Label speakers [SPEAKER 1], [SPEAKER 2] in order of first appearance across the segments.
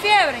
[SPEAKER 1] fiebre?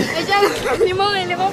[SPEAKER 1] ella limón, el limón.